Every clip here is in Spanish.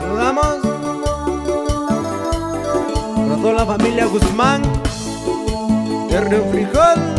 Saludamos a toda la familia Guzmán de Río Frijol.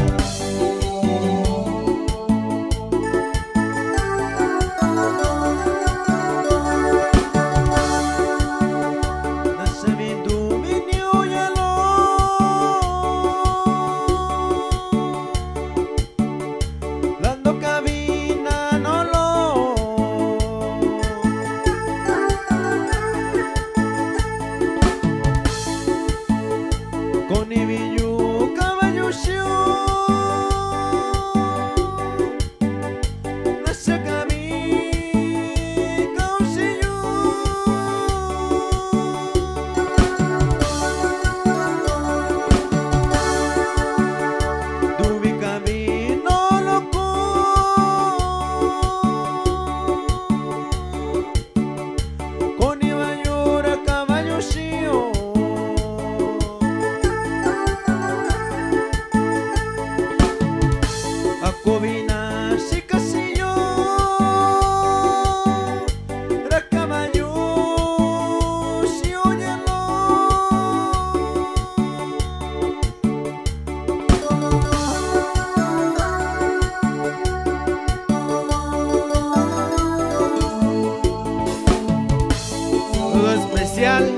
Especial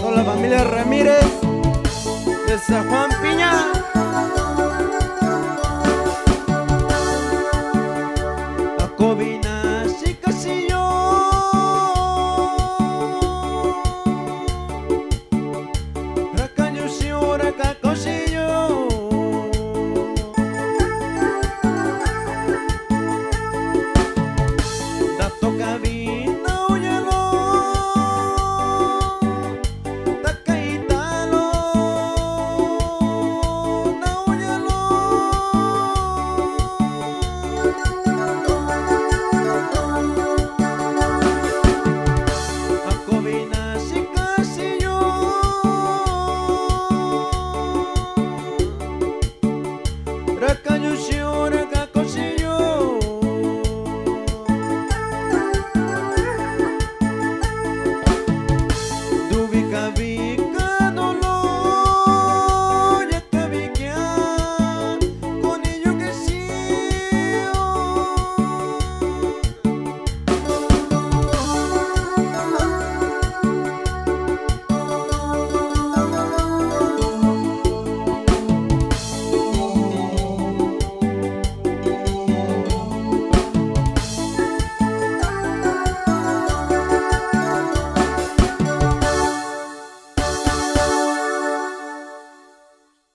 toda la familia Ramírez de San Juan